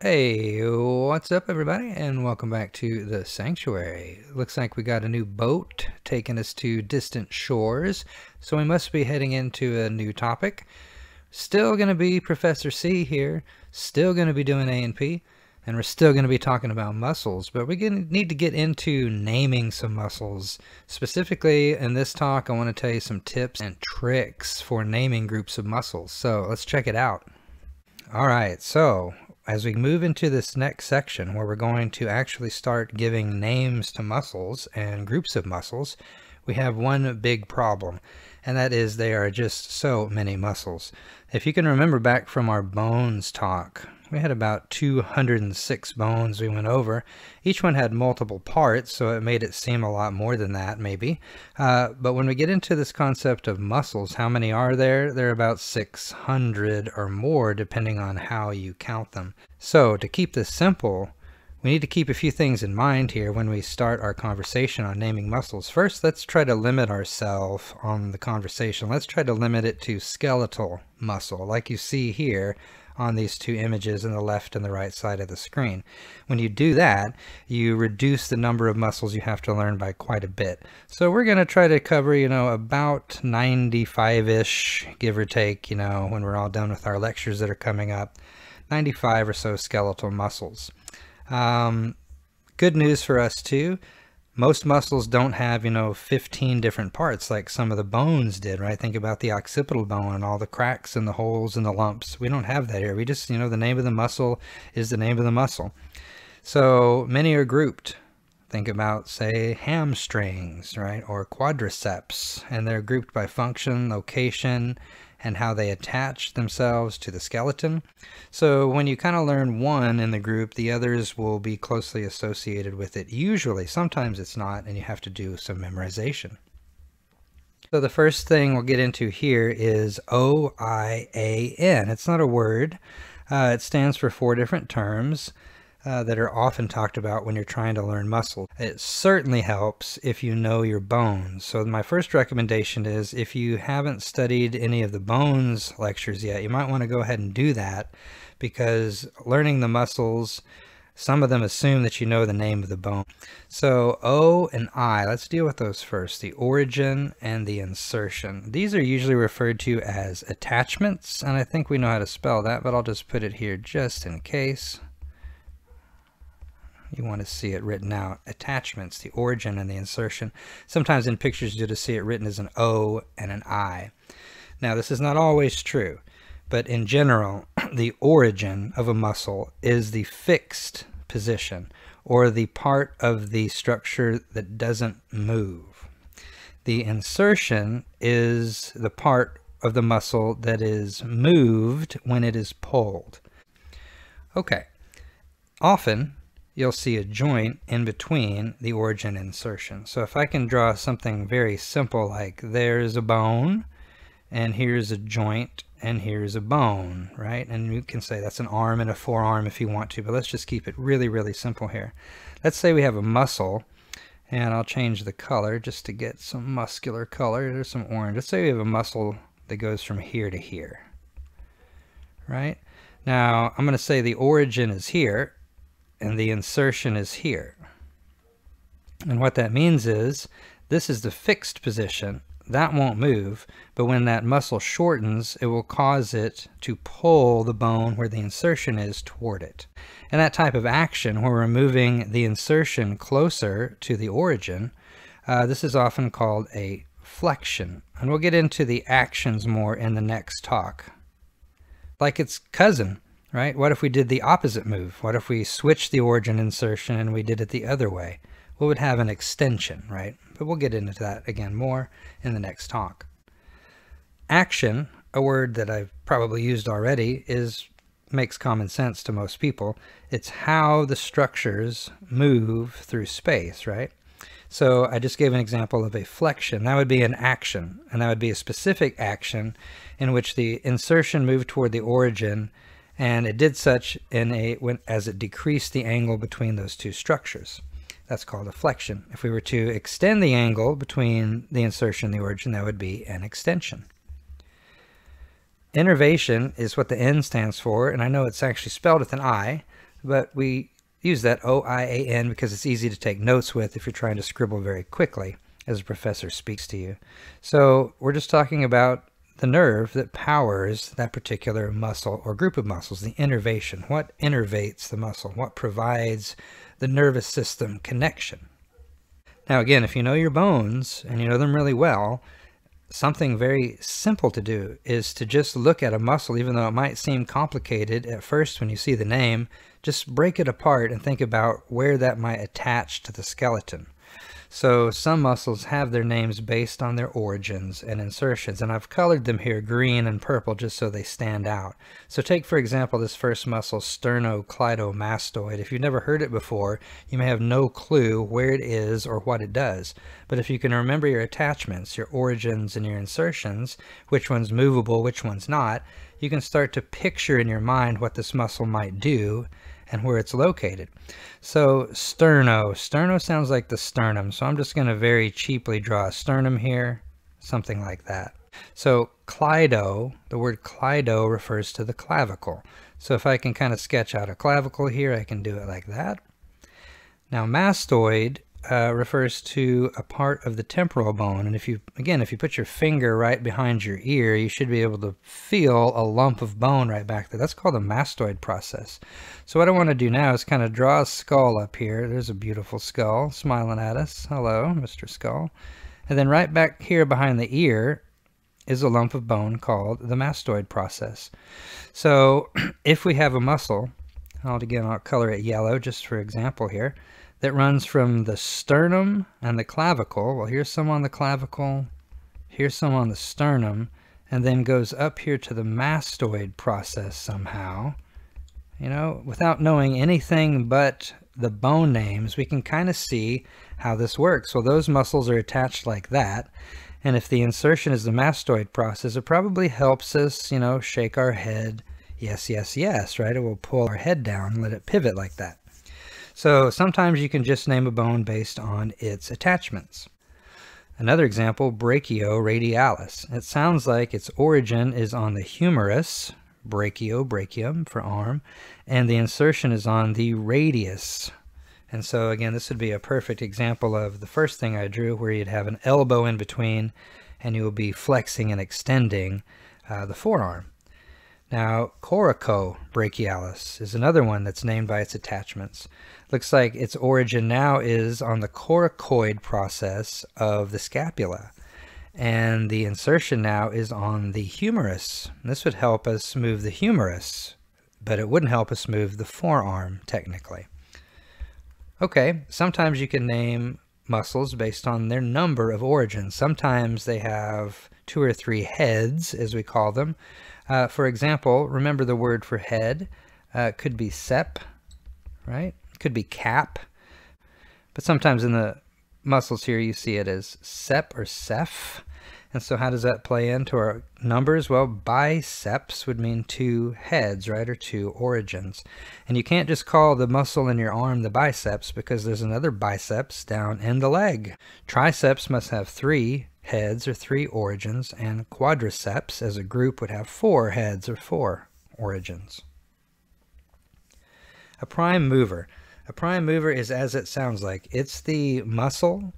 Hey, what's up everybody and welcome back to the sanctuary. Looks like we got a new boat taking us to distant shores, so we must be heading into a new topic. Still going to be Professor C here, still going to be doing A&P, and we're still going to be talking about muscles, but we need to get into naming some muscles. Specifically in this talk, I want to tell you some tips and tricks for naming groups of muscles, So let's check it out. All right, so as we move into this next section where we're going to actually start giving names to muscles and groups of muscles, we have one big problem, and that is they are just so many muscles. If you can remember back from our bones talk, we had about 206 bones we went over. Each one had multiple parts, so it made it seem a lot more than that, maybe. Uh, but when we get into this concept of muscles, how many are there? There are about 600 or more, depending on how you count them. So to keep this simple, we need to keep a few things in mind here when we start our conversation on naming muscles. First, let's try to limit ourselves on the conversation. Let's try to limit it to skeletal muscle, like you see here on these two images on the left and the right side of the screen. When you do that, you reduce the number of muscles you have to learn by quite a bit. So we're going to try to cover, you know, about 95-ish, give or take, you know, when we're all done with our lectures that are coming up, 95 or so skeletal muscles. Um, good news for us too, most muscles don't have, you know, 15 different parts like some of the bones did, right? Think about the occipital bone and all the cracks and the holes and the lumps. We don't have that here. We just, you know, the name of the muscle is the name of the muscle. So many are grouped. Think about, say, hamstrings, right? Or quadriceps, and they're grouped by function, location, and how they attach themselves to the skeleton. So when you kind of learn one in the group, the others will be closely associated with it. Usually, sometimes it's not, and you have to do some memorization. So the first thing we'll get into here is OIAN. It's not a word. Uh, it stands for four different terms uh, that are often talked about when you're trying to learn muscle. It certainly helps if you know your bones. So my first recommendation is if you haven't studied any of the bones lectures yet, you might want to go ahead and do that because learning the muscles some of them assume that you know the name of the bone. So O and I, let's deal with those first, the origin and the insertion. These are usually referred to as attachments, and I think we know how to spell that, but I'll just put it here just in case you want to see it written out. Attachments, the origin and the insertion. Sometimes in pictures you'll just see it written as an O and an I. Now this is not always true, but in general, the origin of a muscle is the fixed position or the part of the structure that doesn't move. The insertion is the part of the muscle that is moved when it is pulled. Okay, often you'll see a joint in between the origin insertion. So if I can draw something very simple like there's a bone and here's a joint and here's a bone, right? And you can say that's an arm and a forearm if you want to, but let's just keep it really, really simple here. Let's say we have a muscle and I'll change the color just to get some muscular color. There's some orange. Let's say we have a muscle that goes from here to here, right? Now I'm going to say the origin is here and the insertion is here. And what that means is this is the fixed position. That won't move, but when that muscle shortens, it will cause it to pull the bone where the insertion is toward it. And that type of action, where we're moving the insertion closer to the origin, uh, this is often called a flexion. And we'll get into the actions more in the next talk. Like its cousin, right? What if we did the opposite move? What if we switched the origin insertion and we did it the other way? We would have an extension, right? But we'll get into that again more in the next talk. Action, a word that I've probably used already, is makes common sense to most people. It's how the structures move through space, right? So I just gave an example of a flexion. That would be an action, and that would be a specific action in which the insertion moved toward the origin and it did such in a when as it decreased the angle between those two structures. That's called a flexion. If we were to extend the angle between the insertion and the origin, that would be an extension. Innervation is what the N stands for, and I know it's actually spelled with an I, but we use that OIAN because it's easy to take notes with if you're trying to scribble very quickly as a professor speaks to you. So we're just talking about the nerve that powers that particular muscle or group of muscles, the innervation. What innervates the muscle? What provides the nervous system connection? Now, again, if you know your bones and you know them really well, something very simple to do is to just look at a muscle, even though it might seem complicated at first when you see the name, just break it apart and think about where that might attach to the skeleton. So some muscles have their names based on their origins and insertions, and I've colored them here green and purple just so they stand out. So take, for example, this first muscle, sternocleidomastoid. If you've never heard it before, you may have no clue where it is or what it does. But if you can remember your attachments, your origins and your insertions, which one's movable, which one's not, you can start to picture in your mind what this muscle might do and where it's located. So sterno, sterno sounds like the sternum. So I'm just going to very cheaply draw a sternum here, something like that. So cleido, the word cleido refers to the clavicle. So if I can kind of sketch out a clavicle here, I can do it like that. Now mastoid uh, refers to a part of the temporal bone. And if you, again, if you put your finger right behind your ear, you should be able to feel a lump of bone right back there. That's called the mastoid process. So what I want to do now is kind of draw a skull up here. There's a beautiful skull smiling at us. Hello, Mr. Skull. And then right back here behind the ear is a lump of bone called the mastoid process. So if we have a muscle, I'll again, I'll color it yellow just for example here that runs from the sternum and the clavicle. Well, here's some on the clavicle, here's some on the sternum, and then goes up here to the mastoid process somehow. You know, without knowing anything but the bone names, we can kind of see how this works. Well, those muscles are attached like that. And if the insertion is the mastoid process, it probably helps us, you know, shake our head. Yes, yes, yes, right? It will pull our head down, let it pivot like that. So sometimes you can just name a bone based on its attachments. Another example, brachioradialis. It sounds like its origin is on the humerus, brachio, brachium for arm, and the insertion is on the radius. And so again, this would be a perfect example of the first thing I drew where you'd have an elbow in between and you will be flexing and extending uh, the forearm. Now, coracobrachialis is another one that's named by its attachments. Looks like its origin now is on the coracoid process of the scapula. And the insertion now is on the humerus. This would help us move the humerus, but it wouldn't help us move the forearm, technically. Okay, sometimes you can name muscles based on their number of origins. Sometimes they have two or three heads, as we call them. Uh, for example, remember the word for head uh, could be sep, right? Could be cap. But sometimes in the muscles here you see it as sep or ceph. And so how does that play into our numbers? Well, biceps would mean two heads, right, or two origins. And you can't just call the muscle in your arm the biceps because there's another biceps down in the leg. Triceps must have three heads or three origins, and quadriceps as a group would have four heads or four origins. A prime mover. A prime mover is as it sounds like. It's the muscle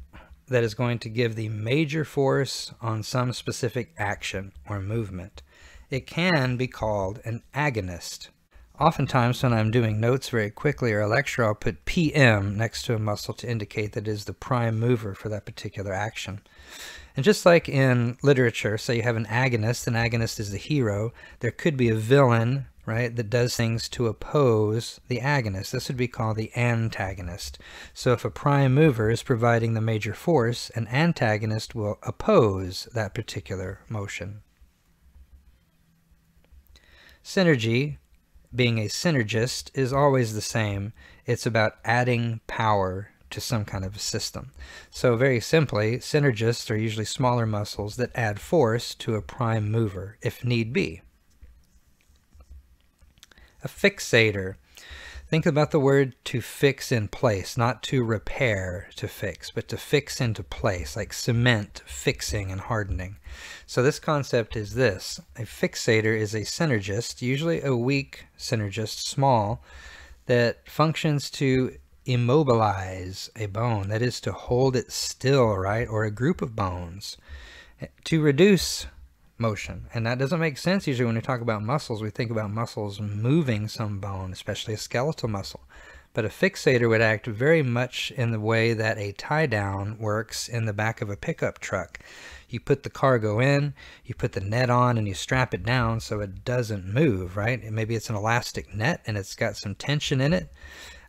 that is going to give the major force on some specific action or movement. It can be called an agonist. Oftentimes when I'm doing notes very quickly or a lecture, I'll put PM next to a muscle to indicate that it is the prime mover for that particular action. And just like in literature, say you have an agonist, an agonist is the hero, there could be a villain, right, that does things to oppose the agonist. This would be called the antagonist. So if a prime mover is providing the major force, an antagonist will oppose that particular motion. Synergy, being a synergist, is always the same. It's about adding power to some kind of a system. So very simply, synergists are usually smaller muscles that add force to a prime mover if need be. A fixator. Think about the word to fix in place, not to repair to fix, but to fix into place, like cement fixing and hardening. So this concept is this. A fixator is a synergist, usually a weak synergist, small, that functions to immobilize a bone, that is to hold it still, right? Or a group of bones eh, to reduce motion. And that doesn't make sense usually when we talk about muscles. We think about muscles moving some bone, especially a skeletal muscle. But a fixator would act very much in the way that a tie down works in the back of a pickup truck. You put the cargo in, you put the net on, and you strap it down so it doesn't move, right? maybe it's an elastic net and it's got some tension in it.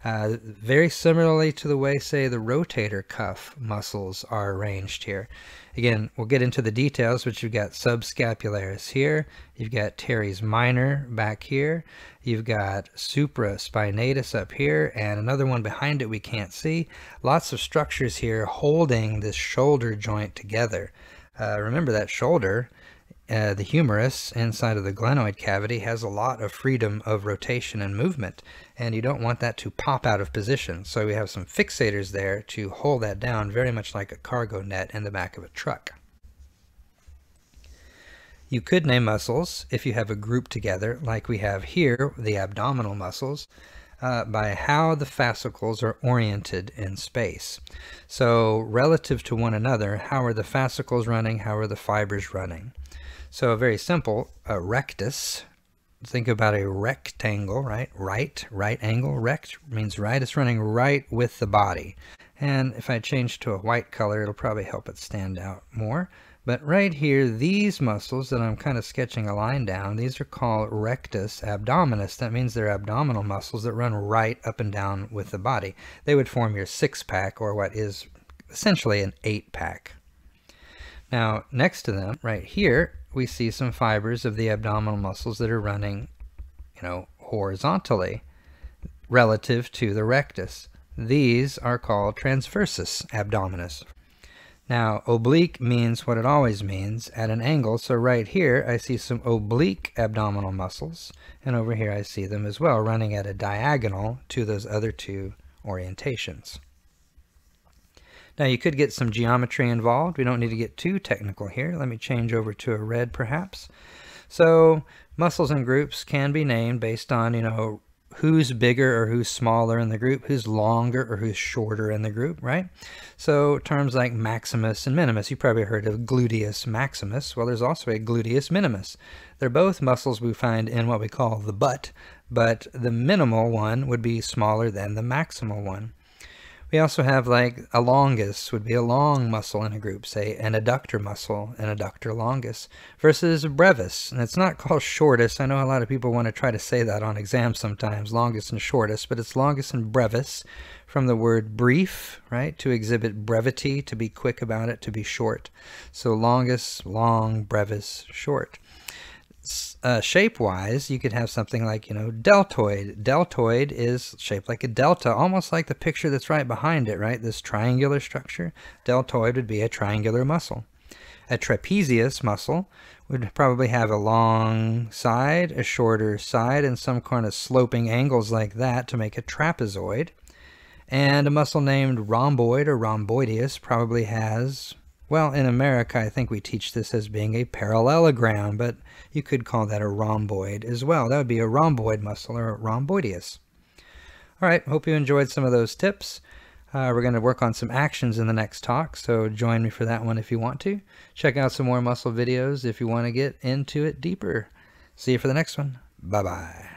Uh, very similarly to the way, say, the rotator cuff muscles are arranged here. Again, we'll get into the details, but you've got subscapularis here, you've got teres minor back here, you've got supraspinatus up here, and another one behind it we can't see. Lots of structures here holding this shoulder joint together. Uh, remember that shoulder uh, the humerus inside of the glenoid cavity has a lot of freedom of rotation and movement, and you don't want that to pop out of position. So we have some fixators there to hold that down, very much like a cargo net in the back of a truck. You could name muscles if you have a group together, like we have here, the abdominal muscles, uh, by how the fascicles are oriented in space. So relative to one another, how are the fascicles running? How are the fibers running? So very simple, a rectus, think about a rectangle, right? Right, right angle, rect means right. It's running right with the body. And if I change to a white color, it'll probably help it stand out more. But right here, these muscles that I'm kind of sketching a line down, these are called rectus abdominis. That means they're abdominal muscles that run right up and down with the body. They would form your six pack or what is essentially an eight pack. Now, next to them, right here, we see some fibers of the abdominal muscles that are running, you know, horizontally relative to the rectus. These are called transversus abdominis. Now, oblique means what it always means, at an angle. So right here, I see some oblique abdominal muscles, and over here I see them as well, running at a diagonal to those other two orientations. Now you could get some geometry involved. We don't need to get too technical here. Let me change over to a red perhaps. So muscles and groups can be named based on, you know, who's bigger or who's smaller in the group, who's longer or who's shorter in the group, right? So terms like maximus and minimus, you probably heard of gluteus maximus. Well, there's also a gluteus minimus. They're both muscles we find in what we call the butt, but the minimal one would be smaller than the maximal one. We also have like a longus would be a long muscle in a group, say an adductor muscle, an adductor longus, versus a brevis. And it's not called shortest. I know a lot of people want to try to say that on exams sometimes, longest and shortest, but it's longus and brevis from the word brief, right? To exhibit brevity, to be quick about it, to be short. So longus, long, brevis, short uh, shape-wise, you could have something like, you know, deltoid. Deltoid is shaped like a delta, almost like the picture that's right behind it, right? This triangular structure. Deltoid would be a triangular muscle. A trapezius muscle would probably have a long side, a shorter side, and some kind of sloping angles like that to make a trapezoid. And a muscle named rhomboid or rhomboideus probably has well, in America, I think we teach this as being a parallelogram, but you could call that a rhomboid as well. That would be a rhomboid muscle or a rhomboideus. All right, hope you enjoyed some of those tips. Uh, we're going to work on some actions in the next talk, so join me for that one if you want to. Check out some more muscle videos if you want to get into it deeper. See you for the next one. Bye-bye.